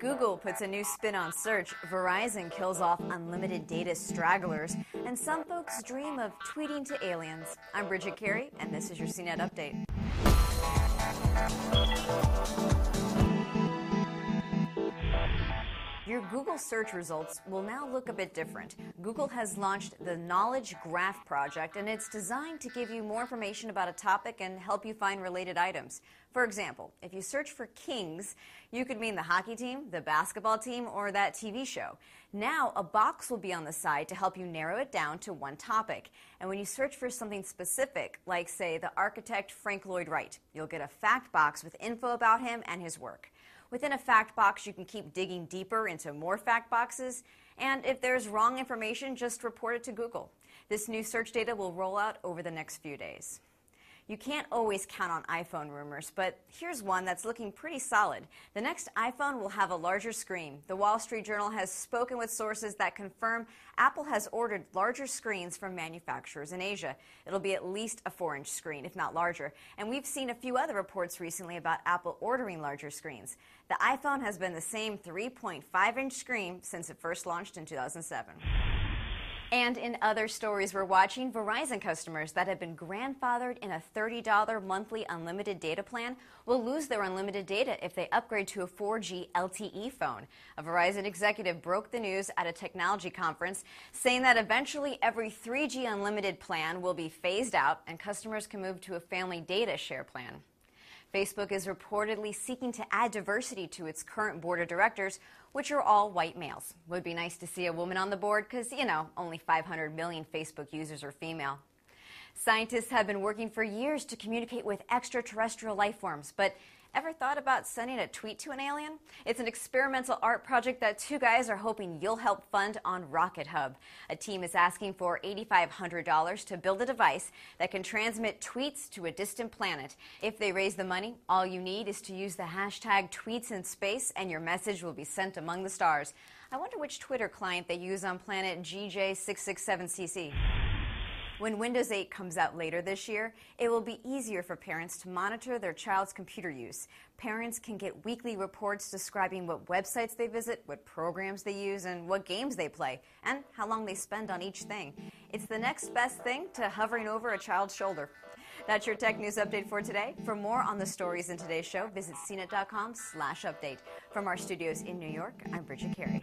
Google puts a new spin on search, Verizon kills off unlimited data stragglers, and some folks dream of tweeting to aliens. I'm Bridget Carey, and this is your CNET Update. Your Google search results will now look a bit different. Google has launched the Knowledge Graph project, and it's designed to give you more information about a topic and help you find related items. For example, if you search for kings, you could mean the hockey team, the basketball team, or that TV show. Now, a box will be on the side to help you narrow it down to one topic. And when you search for something specific, like, say, the architect Frank Lloyd Wright, you'll get a fact box with info about him and his work. Within a fact box, you can keep digging deeper into more fact boxes. And if there's wrong information, just report it to Google. This new search data will roll out over the next few days. You can't always count on iPhone rumors, but here's one that's looking pretty solid. The next iPhone will have a larger screen. The Wall Street Journal has spoken with sources that confirm Apple has ordered larger screens from manufacturers in Asia. It'll be at least a 4 inch screen, if not larger. And we've seen a few other reports recently about Apple ordering larger screens. The iPhone has been the same 3.5 inch screen since it first launched in 2007. And in other stories we're watching, Verizon customers that have been grandfathered in a $30 monthly unlimited data plan will lose their unlimited data if they upgrade to a 4G LTE phone. A Verizon executive broke the news at a technology conference saying that eventually every 3G unlimited plan will be phased out and customers can move to a family data share plan. Facebook is reportedly seeking to add diversity to its current board of directors, which are all white males. Would be nice to see a woman on the board because, you know, only 500 million Facebook users are female. Scientists have been working for years to communicate with extraterrestrial life forms, but Ever thought about sending a tweet to an alien? It's an experimental art project that two guys are hoping you'll help fund on Rocket Hub. A team is asking for $8,500 to build a device that can transmit tweets to a distant planet. If they raise the money, all you need is to use the hashtag tweetsinspace and your message will be sent among the stars. I wonder which Twitter client they use on planet GJ667cc. When Windows 8 comes out later this year, it will be easier for parents to monitor their child's computer use. Parents can get weekly reports describing what websites they visit, what programs they use, and what games they play, and how long they spend on each thing. It's the next best thing to hovering over a child's shoulder. That's your tech news update for today. For more on the stories in today's show, visit cnet.com slash update. From our studios in New York, I'm Bridget Carey.